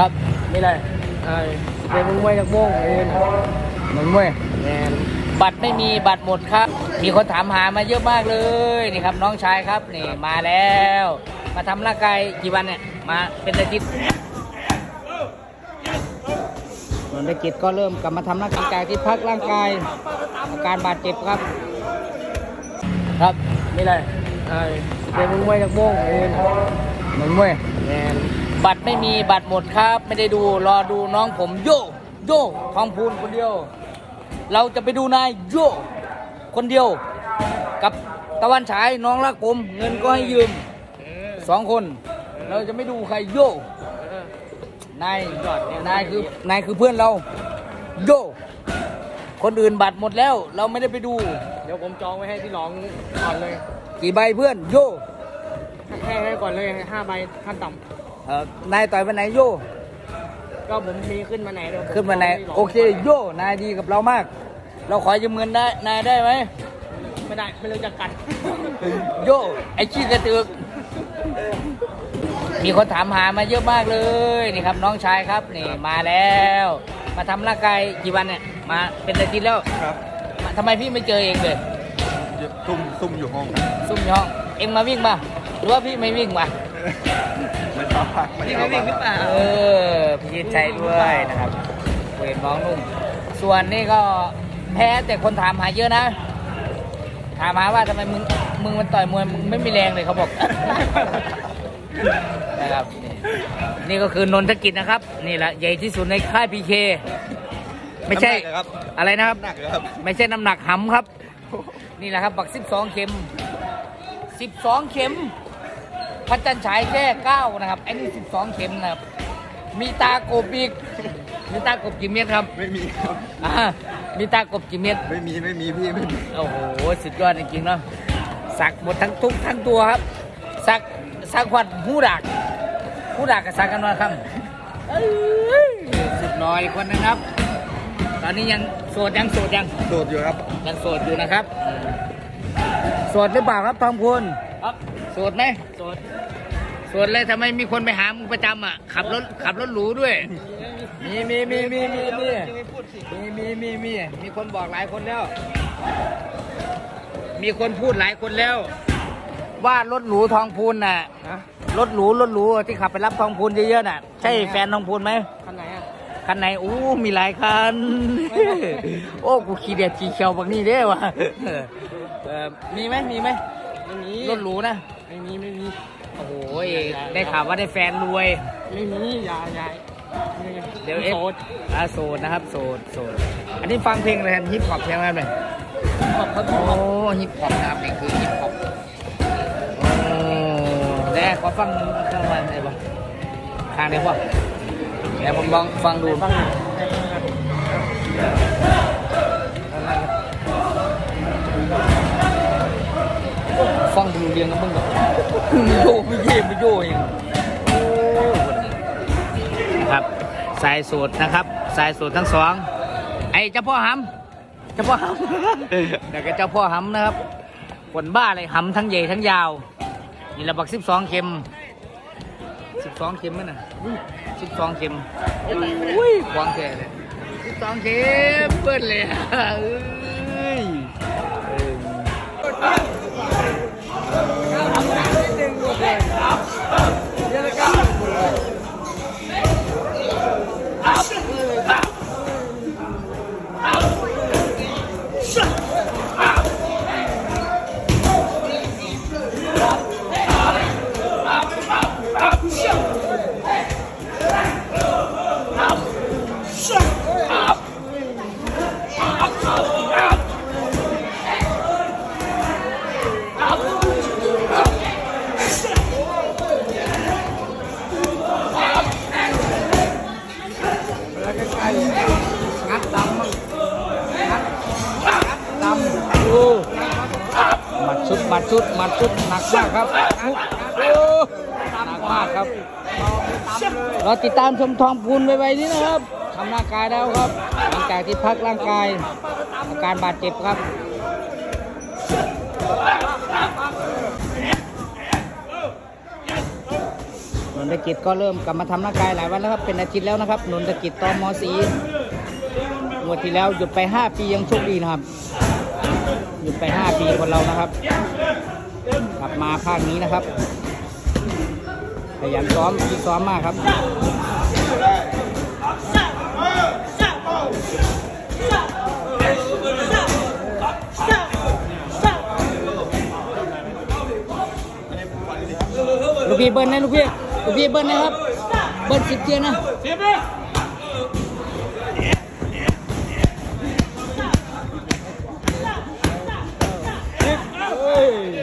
ครับนี่เลยเออเป็นมึงมวยจากโมงเองเหมือนมวยแมนบัตรไม่มีบัตรหมดครับ มีคนถามหามาเยอะมากเลยนี่ครับน้องชายครับนี่มาแล้ว มาทำร่างกายกี่วันเนี่ยมาเป็นอาทิตย์นนทกิจก็เริ่มกลับมาทำร่างกายที่พักร่างกายอาการบาดเจ็บครับ ครับนี่เลยเออเป็นมึงมวยจากโมงเองเหมือนมวยแมน บัตรไม่มีบัตรหมดครับ ไม่ได้ดูรอดูน้องผมโยโยทองพูนคนเดียว เราจะไปดูนายโยคนเดียว กับตะวันฉายน้องรักผม เงินก็ให้ยืมเออสองคน เราจะไม่ดูใครโยเออนายนายคือนายคือเพื่อนเราโยคนอื่นบัตรหมดแล้ว เราไม่ได้ไปดู เดี๋ยวผมจองไว้ให้ที่ร้องก่อนเลย กี่ใบเพื่อนโยให้ให้ก่อนเลยห้าใบขั้นต่เอ่อ นายต่อยวันไหนโยำก็ผมมีขึ้นมาไหนเดี๋ยวผขึ้นมาไหนจงที่ร้งโอเคโยนายดีกับเรามาก เราขอยืมเงินได้นายได้ไหมไม่ได้ไม่รู้จักกัน โยไอชี้กระตึกมีคนถามหามาเยอะมากเลยนี่ครับน้องชายครับนี่มาแล้ว มาทำร่างกายกี่วันเนี่ยมาเป็นอาทิตย์แล้วครับมาทำไมพี่ไม่เจอเองเลยซุ่มซุ่มอยู่ห้องซุ่มอยู่ห้อง เองมาวิ่งมาหรือว่าพี่ไม่วิ่งมา ไม่ชอบพักไม่พี่ชอไม่บวิ่งหรือเปพัล่ากเออพี่ยินใจด้วยนะครับเวรน้องนุ่ม ส่วนนี่ก็แพ้แต่คนถามหาเยอะนะ ถามหาว่าทำไมมึงมึงมันต่อยมวยมึงไม่มีแรงเลยเขาบอก นะครับนี่นี่ก็คือนนทกิจนะครับ นี่แหละใหญ่ที่สุดในค่ายพีเคไม่ใช่น้ำหนักเหรอครับ อะไรนะครับ หนักเหรอครับ ไม่ใช่น้ำหนักหำครับ นี่แหละครับ บักสิบสองเข็มสิบสองเข็ม พระจันทร์ฉายแค่เก้านะครับไอ้นี่สิบสองเข็มนะครับ มีตากบอีกมีตากบกี่เม็ดครับไม่มีครับอ่ามีตากบกี่เม็ดไม่มีไม่มีพี่ไม่มีโอ้โหสุดยอดจริงๆเนาะสักหมดทั้งทุกทั้งตัวครับ สักสักขวัดหูดักหูดักกับสักกันมาครับเอ้ยสุดน้อยคนนะครับ ตอนนี้ยังโสดยังโสดยังโดดอยู่ครับยังโสดอยู่นะครับ โสดหรือเปล่าครับทองพูนครับ โสดไหมโสดโสดเลยทำไมมีคนไปหามึงประจำอะ ขับรถขับรถหรูด้วย มีมีมีมีมีมีไม่พูดสิมีมีมีมีมีคนบอกหลายคนแล้ว มีคนพูดหลายคนแล้ว ว่ารถหรูทองพูนน่ะนะรถหรูรถหรูที่ขับไปรับทองพูนเยอะๆน่ะ ใช่แฟนทองพูนไหมคันไหนอะคันไหนอู้มีหลายคัน โอ้กูขี่เดียดขี่เขียวบางนี่เด้วะเออมีไหมมีไหมไม่มีรถหรูนะ ไม่มีไม่มีโอ้โหได้ข่าวว่าได้แฟนรวย ไม่มีอยาอยาเดี๋ยวเอฟโสดอ่าโสดนะครับโสดโสดอันนี้ฟังเพลงอะไรครับฮิปฮอปใช่ไหมครับเนี่ยขอบเขาโอ้ฮิปฮอปนะครับนี่คือฮิปฮอปโอ้แต่ขอฟังข้างวันได้ปะข้างได้ปะเดี๋ยวผมลองฟังดูฟังหน่อย ฟังดูเรียงกับมึงกับโยไม่เย่ไม่โยเองโอ้ครับสายโสดนะครับ สายโสดทั้งสองไอ้เจ้าพ่อหำเจ้าพ่อหำเดี๋ยวก็เจ้าพ่อหำนะครับผลบ้าเลยหำทั้งใหญ่ทั้งยาวนี่ระบักสิบสองเข็มสิบสองเข็มมั้ยน่ะสิบสองเข็มอุ้ยควางแก่เลยสิบสองเข็มเปิ้ลเลยอะเอ้ย มัดชุดหมัดชุดหมัดชุดหนักมากครับโอ้หนักมากครับเราติดตามชมทองพูนไวๆนี้นะครับทำร่างกายแล้วครับ หลังจากที่พักร่างกายอาการบาดเจ็บครับนนนทกิจก็เริ่มกลับมาทำร่างกายหลายวันแล้วครับ เป็นอาทิตย์แล้วนะครับนนทกิจตอมสีงวดที่แล้วหยุดไป 5 ปียังโชคดีนะครับ หยุดไป 5 ปีคนเรานะครับ กลับมาภาคนี้นะครับขยันซ้อมที่ซ้อมมากครับลูกพี่เบิ้ลนะลูกพี่ลูกพี่เบิ้ลนะครับ เบิ้ลสิบเทียนนะสิบเลย Hey!